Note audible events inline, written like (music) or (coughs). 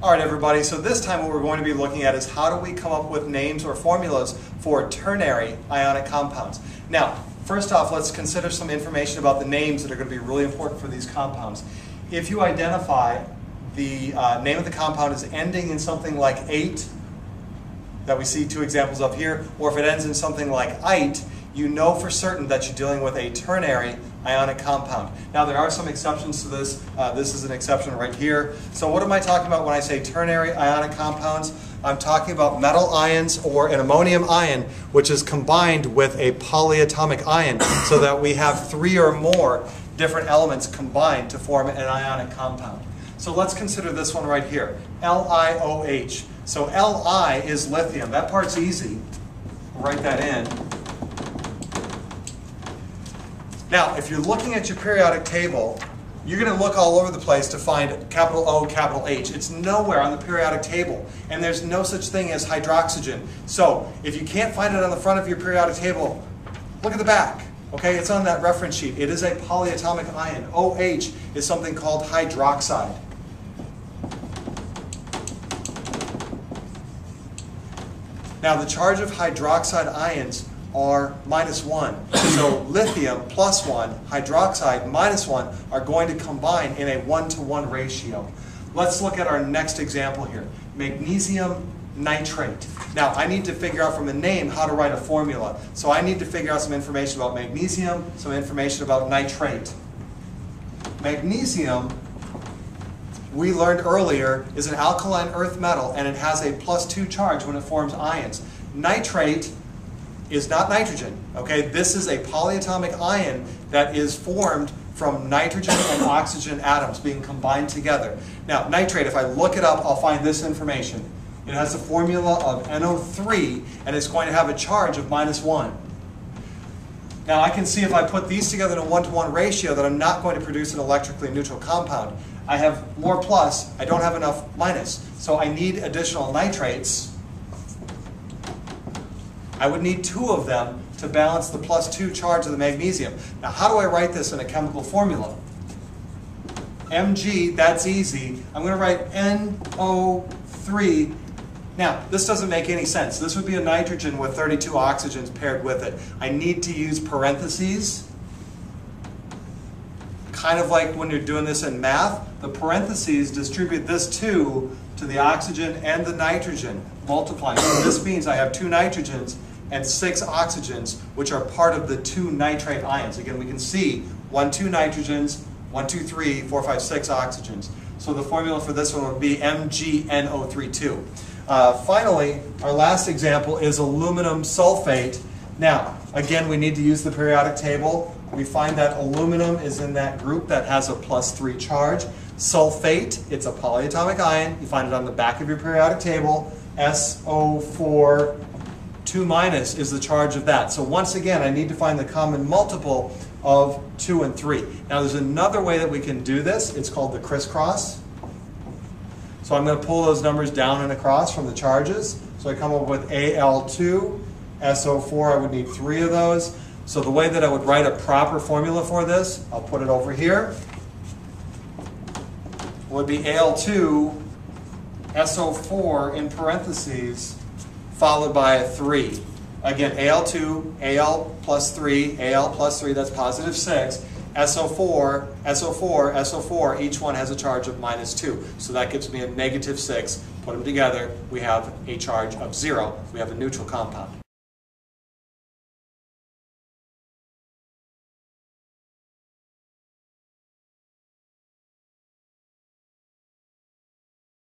All right, everybody, so this time what we're going to be looking at is how do we come up with names or formulas for ternary ionic compounds. Now, first off, let's consider some information about the names that are going to be really important for these compounds. If you identify the uh, name of the compound as ending in something like ate, that we see two examples of here, or if it ends in something like ite, you know for certain that you're dealing with a ternary ionic compound. Now there are some exceptions to this. Uh, this is an exception right here. So what am I talking about when I say ternary ionic compounds? I'm talking about metal ions or an ammonium ion which is combined with a polyatomic ion so that we have three or more different elements combined to form an ionic compound. So let's consider this one right here, LiOH. So Li is lithium. That part's easy. write that in. Now, if you're looking at your periodic table, you're going to look all over the place to find capital O, capital H. It's nowhere on the periodic table, and there's no such thing as hydroxygen. So, if you can't find it on the front of your periodic table, look at the back. Okay, it's on that reference sheet. It is a polyatomic ion. OH is something called hydroxide. Now, the charge of hydroxide ions are minus 1. So lithium plus 1, hydroxide minus 1 are going to combine in a 1 to 1 ratio. Let's look at our next example here. Magnesium nitrate. Now I need to figure out from the name how to write a formula. So I need to figure out some information about magnesium, some information about nitrate. Magnesium, we learned earlier, is an alkaline earth metal and it has a plus 2 charge when it forms ions. Nitrate is not nitrogen. Okay, this is a polyatomic ion that is formed from nitrogen and (coughs) oxygen atoms being combined together. Now, nitrate, if I look it up, I'll find this information. It has a formula of NO3, and it's going to have a charge of minus 1. Now, I can see if I put these together in a one-to-one -one ratio that I'm not going to produce an electrically neutral compound. I have more plus, I don't have enough minus. So I need additional nitrates I would need two of them to balance the plus two charge of the magnesium. Now how do I write this in a chemical formula? Mg, that's easy. I'm going to write NO3. Now, this doesn't make any sense. This would be a nitrogen with 32 oxygens paired with it. I need to use parentheses. Kind of like when you're doing this in math, the parentheses distribute this 2 to the oxygen and the nitrogen, multiplying. So this means I have two nitrogens and six oxygens, which are part of the two nitrate ions. Again, we can see one, two nitrogens, one, two, three, four, five, six oxygens. So the formula for this one would be MgNO32. Uh, finally, our last example is aluminum sulfate. Now, again, we need to use the periodic table. We find that aluminum is in that group that has a plus 3 charge. Sulfate, it's a polyatomic ion. You find it on the back of your periodic table. SO4 2 minus is the charge of that. So once again, I need to find the common multiple of 2 and 3. Now there's another way that we can do this. It's called the crisscross. So I'm going to pull those numbers down and across from the charges. So I come up with Al2, SO4, I would need three of those. So the way that I would write a proper formula for this, I'll put it over here, would be Al2, SO4 in parentheses, followed by a 3. Again, Al2, Al plus 3, Al plus 3, that's positive 6. SO4, SO4, SO4, each one has a charge of minus 2. So that gives me a negative 6. Put them together, we have a charge of 0. We have a neutral compound.